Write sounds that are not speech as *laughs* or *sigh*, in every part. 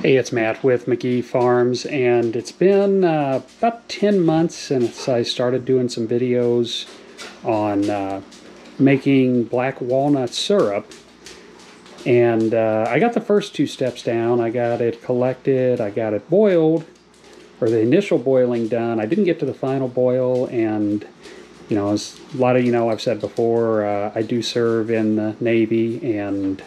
Hey, it's Matt with Magee Farms, and it's been uh, about 10 months since I started doing some videos on uh, making black walnut syrup. And uh, I got the first two steps down. I got it collected, I got it boiled, or the initial boiling done. I didn't get to the final boil, and you know, as a lot of you know, I've said before, uh, I do serve in the Navy, and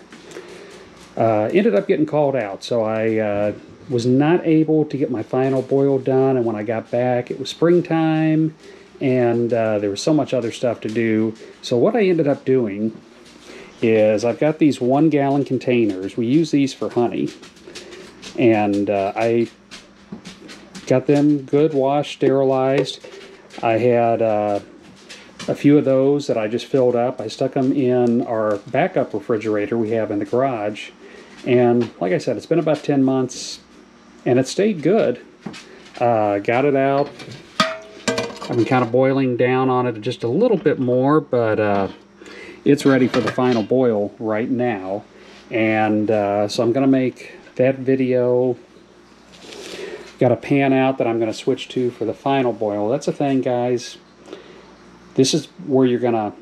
uh, ended up getting called out, so I uh, was not able to get my final boil done. And when I got back, it was springtime, and uh, there was so much other stuff to do. So what I ended up doing is I've got these one gallon containers. We use these for honey, and uh, I got them good, washed, sterilized. I had uh, a few of those that I just filled up. I stuck them in our backup refrigerator we have in the garage and like I said, it's been about 10 months and it stayed good. Uh, got it out. I've been kind of boiling down on it just a little bit more, but uh, it's ready for the final boil right now. And uh, so I'm going to make that video. Got a pan out that I'm going to switch to for the final boil. That's a thing, guys. This is where you're going to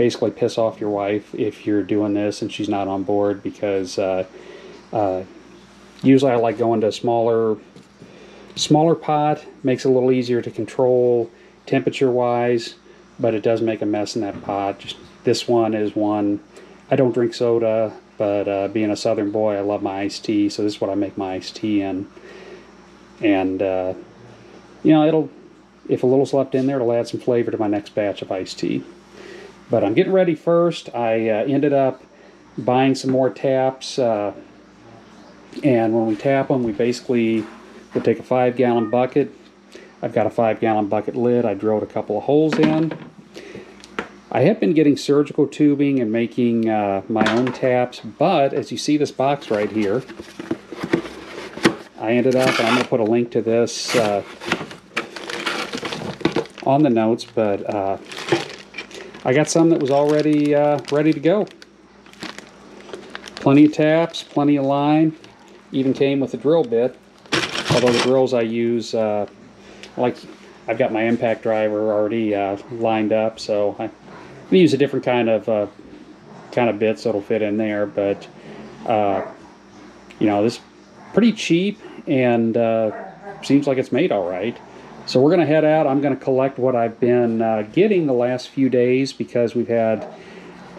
basically piss off your wife if you're doing this and she's not on board because uh, uh, usually I like going to a smaller smaller pot makes it a little easier to control temperature wise but it does make a mess in that pot. Just, this one is one I don't drink soda but uh, being a southern boy I love my iced tea so this is what I make my iced tea in. And uh, you know it'll if a little's left in there it'll add some flavor to my next batch of iced tea but I'm getting ready first. I uh, ended up buying some more taps. Uh, and when we tap them, we basically will take a five gallon bucket. I've got a five gallon bucket lid. I drilled a couple of holes in. I have been getting surgical tubing and making uh, my own taps, but as you see this box right here, I ended up, and I'm going to put a link to this uh, on the notes, but uh, I got some that was already uh, ready to go. Plenty of taps, plenty of line, even came with a drill bit. Although the drills I use, uh, like I've got my impact driver already uh, lined up, so I use a different kind of uh, kind of bit so it'll fit in there. But uh, you know, this pretty cheap and uh, seems like it's made all right. So we're going to head out. I'm going to collect what I've been uh, getting the last few days because we've had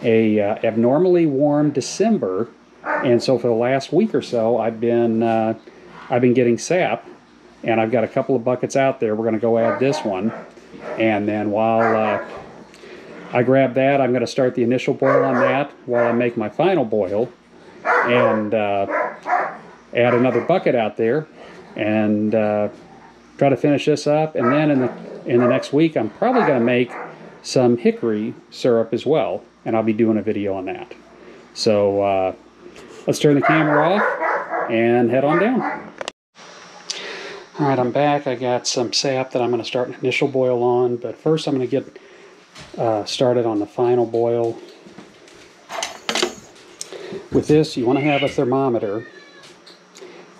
a uh, abnormally warm December, and so for the last week or so, I've been uh, I've been getting sap, and I've got a couple of buckets out there. We're going to go add this one, and then while uh, I grab that, I'm going to start the initial boil on that while I make my final boil, and uh, add another bucket out there, and uh, try to finish this up, and then in the in the next week, I'm probably going to make some hickory syrup as well, and I'll be doing a video on that. So uh, let's turn the camera off and head on down. All right, I'm back. I got some sap that I'm going to start an initial boil on, but first I'm going to get uh, started on the final boil. With this, you want to have a thermometer,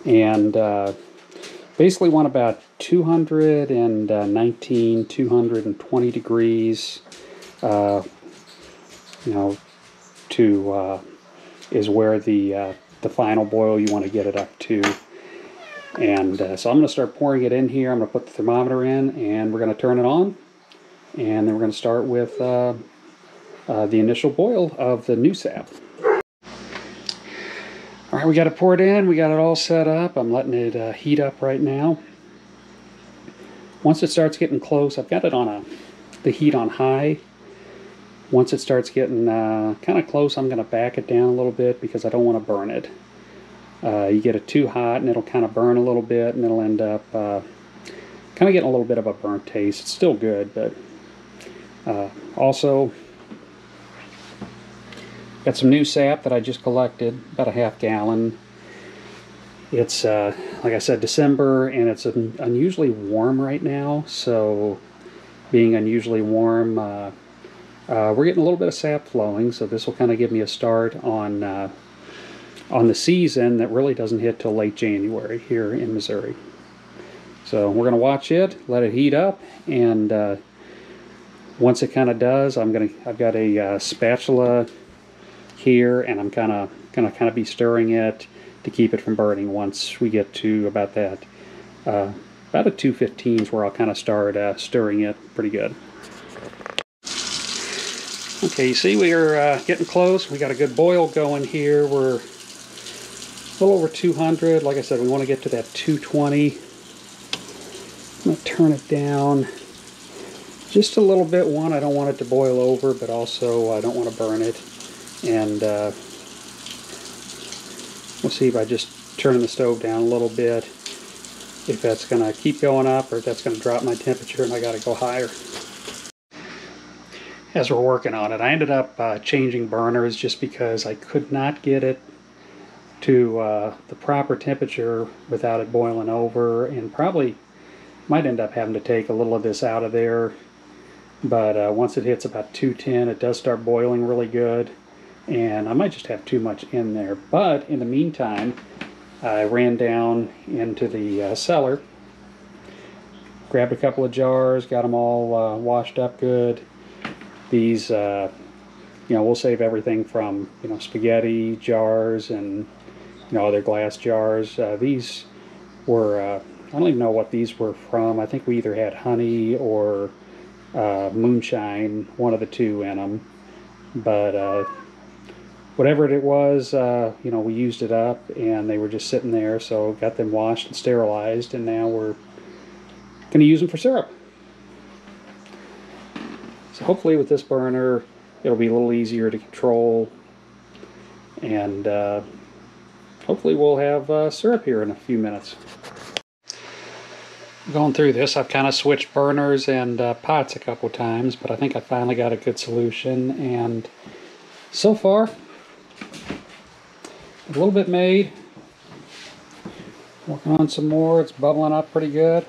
and uh, basically want about 219, 220 degrees, uh, you know, to uh, is where the uh, the final boil you want to get it up to. And uh, so I'm going to start pouring it in here. I'm going to put the thermometer in, and we're going to turn it on, and then we're going to start with uh, uh, the initial boil of the new sap. Right, we got it poured in. We got it all set up. I'm letting it uh, heat up right now. Once it starts getting close, I've got it on a the heat on high. Once it starts getting uh, kind of close, I'm going to back it down a little bit because I don't want to burn it. Uh, you get it too hot and it'll kind of burn a little bit and it'll end up uh, kind of getting a little bit of a burnt taste. It's still good, but uh, also Got some new sap that I just collected, about a half gallon. It's, uh, like I said, December, and it's un unusually warm right now, so being unusually warm, uh, uh, we're getting a little bit of sap flowing, so this will kind of give me a start on uh, on the season that really doesn't hit till late January here in Missouri. So we're going to watch it, let it heat up, and uh, once it kind of does, I'm gonna I've got a uh, spatula here, and I'm kind of gonna kind of be stirring it to keep it from burning. Once we get to about that uh, about a 215 is where I'll kind of start uh, stirring it pretty good. Okay, you see we are uh, getting close. We got a good boil going here. We're a little over 200. Like I said, we want to get to that 220. I'm going to turn it down just a little bit. One, I don't want it to boil over, but also I don't want to burn it. And uh, we'll see if I just turn the stove down a little bit if that's going to keep going up or if that's going to drop my temperature and I got to go higher. As we're working on it, I ended up uh, changing burners just because I could not get it to uh, the proper temperature without it boiling over and probably might end up having to take a little of this out of there but uh, once it hits about 210 it does start boiling really good and I might just have too much in there but in the meantime I ran down into the uh, cellar, grabbed a couple of jars, got them all uh, washed up good. These, uh, you know, we'll save everything from, you know, spaghetti jars and, you know, other glass jars. Uh, these were, uh, I don't even know what these were from. I think we either had honey or uh, moonshine, one of the two in them. But whatever it was, uh, you know, we used it up and they were just sitting there. So got them washed and sterilized, and now we're going to use them for syrup. So hopefully with this burner, it'll be a little easier to control, and uh, hopefully we'll have uh, syrup here in a few minutes. Going through this, I've kind of switched burners and uh, pots a couple times, but I think I finally got a good solution, and so far a little bit made. Working on some more. It's bubbling up pretty good.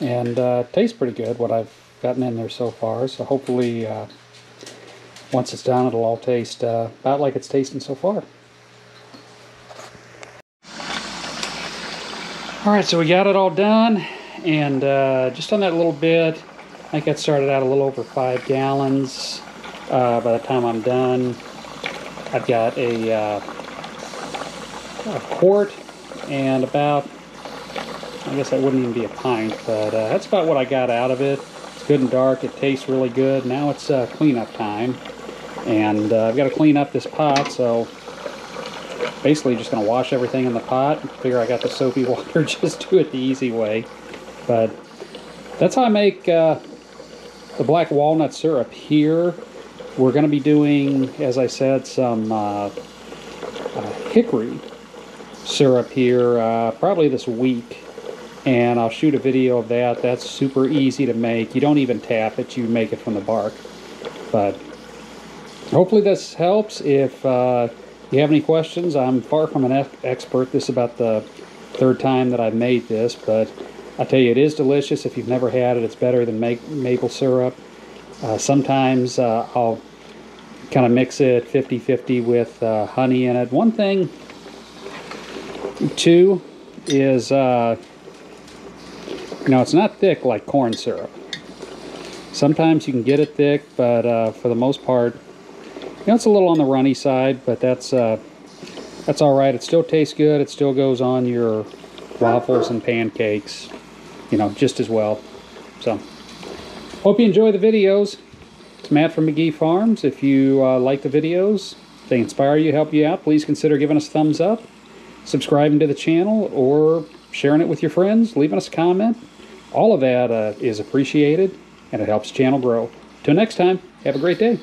And uh, tastes pretty good, what I've gotten in there so far. So hopefully, uh, once it's done, it'll all taste uh, about like it's tasting so far. Alright, so we got it all done. And uh, just on that little bit, I think that started out a little over five gallons. Uh, by the time I'm done, I've got a, uh, a quart and about, I guess that wouldn't even be a pint, but uh, that's about what I got out of it. It's good and dark. It tastes really good. Now it's uh, cleanup time. And uh, I've got to clean up this pot, so basically just going to wash everything in the pot. Figure I got the soapy *laughs* water, just do it the easy way. But that's how I make uh, the black walnut syrup here we're going to be doing, as I said, some uh, uh, hickory syrup here uh, probably this week. And I'll shoot a video of that. That's super easy to make. You don't even tap it. You make it from the bark. But hopefully this helps. If uh, you have any questions, I'm far from an expert. This is about the third time that I've made this. But I tell you, it is delicious. If you've never had it, it's better than maple syrup. Uh, sometimes uh, I'll kind of mix it 50-50 with uh, honey in it. One thing, too, is, uh, you know, it's not thick like corn syrup. Sometimes you can get it thick, but uh, for the most part, you know, it's a little on the runny side, but that's, uh, that's all right. It still tastes good. It still goes on your waffles and pancakes, you know, just as well. So, hope you enjoy the videos. Matt from Magee Farms. If you uh, like the videos, they inspire you, help you out, please consider giving us a thumbs up, subscribing to the channel, or sharing it with your friends, leaving us a comment. All of that uh, is appreciated, and it helps the channel grow. Till next time, have a great day.